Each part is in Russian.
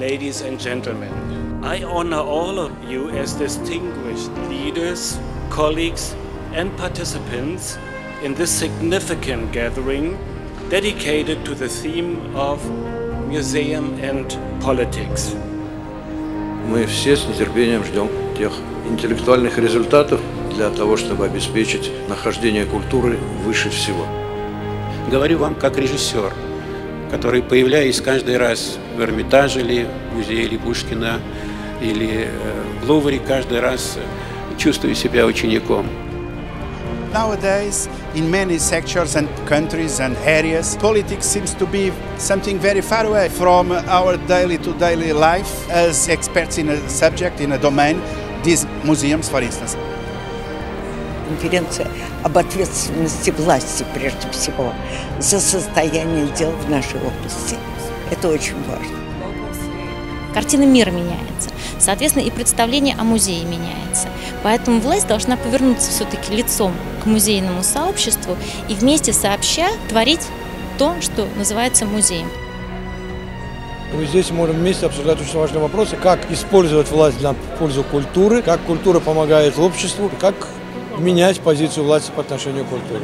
ladies and gentlemen. I honor all of you as distinguished leaders, colleagues, and participants in this significant gathering dedicated to the theme of museum and politics. Мы все с нетерпением ждем тех интеллектуальных результатов для того, чтобы обеспечить нахождение культуры выше всего. Говорю вам как режиссер, который, появляясь каждый раз в Эрмитаже или в музее или Пушкина, или в Лувре, каждый раз чувствую себя учеником. Nowadays, in many sectors and countries and areas, politics seems to be something very far away from our daily to daily life as experts in a subject, in a domain, these museums, for instance. Конференция об ответственности власти, прежде всего, за состояние дел в нашей области. Это очень важно. Картина мира меняется. Соответственно, и представление о музее меняется. Поэтому власть должна повернуться все-таки лицом к музейному сообществу и вместе сообща творить то, что называется музеем. Мы здесь можем вместе обсуждать очень важные вопросы, как использовать власть для пользу культуры, как культура помогает обществу, как менять позицию власти по отношению к культуре.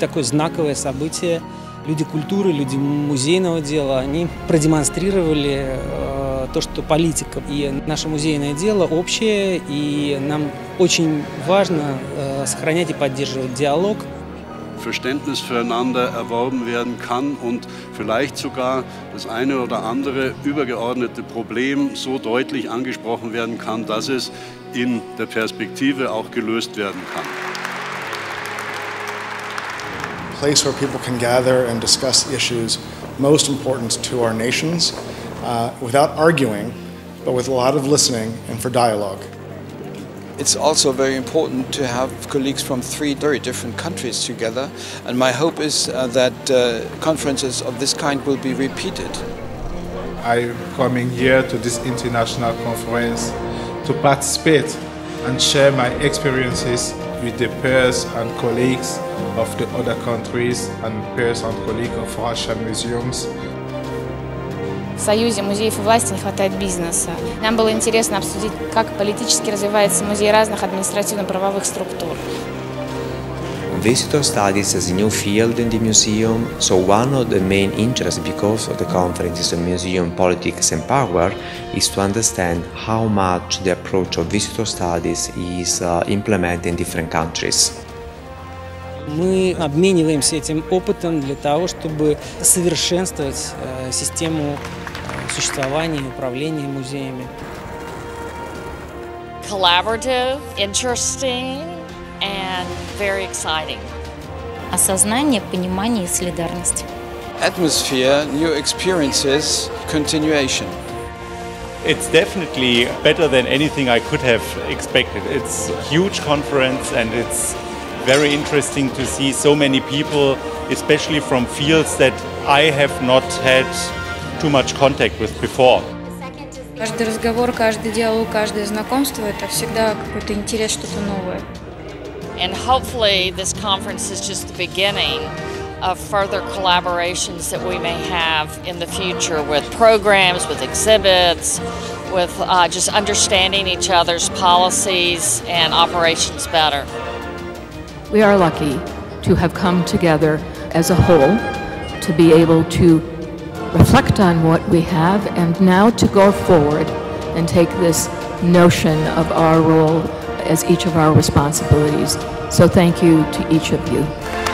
Такое знаковое событие. Люди культуры, люди музейного дела, они продемонстрировали э, то, что политика и наше музейное дело общее, и нам очень важно э, сохранять и поддерживать диалог. Verständnis füreinander erworben werden kann und vielleicht sogar das eine oder andere übergeordnete Problem so deutlich angesprochen werden kann, dass es in der Perspektive auch gelöst werden kann. place where people can gather and discuss issues most important to our nations uh, without arguing, but with a lot of listening and for dialogue. It's also very important to have colleagues from three very different countries together, and my hope is uh, that uh, conferences of this kind will be repeated. I'm coming here to this international conference to participate and share my experiences with the peers and colleagues of the other countries and peers and colleagues of Russian museums. В Союзе музеев и власти не хватает бизнеса. Нам было интересно обсудить, как политически развивается музей разных административно-правовых структур. Visitor studies is a new field in the museum, so one of the main interests because of the conference is on museum politics and power is to understand how much the approach of visitor studies is uh, implemented in different countries. Мы обмениваемся этим опытом для того, чтобы совершенствовать э, систему э, существования и управления музеями. Collaborative, interesting, and very exciting. Осознание, понимание и солидарность. Atmosphere, new experiences, continuation. It's definitely better than anything I could have expected. It's a huge conference and it's very interesting to see so many people, especially from fields that I have not had too much contact with before. Каждый разговор, каждый диалог, каждое знакомство – это всегда какой-то интерес, что-то новое. And hopefully this conference is just the beginning of further collaborations that we may have in the future with programs, with exhibits, with uh, just understanding each other's policies and operations better. We are lucky to have come together as a whole to be able to reflect on what we have and now to go forward and take this notion of our role as each of our responsibilities. So thank you to each of you.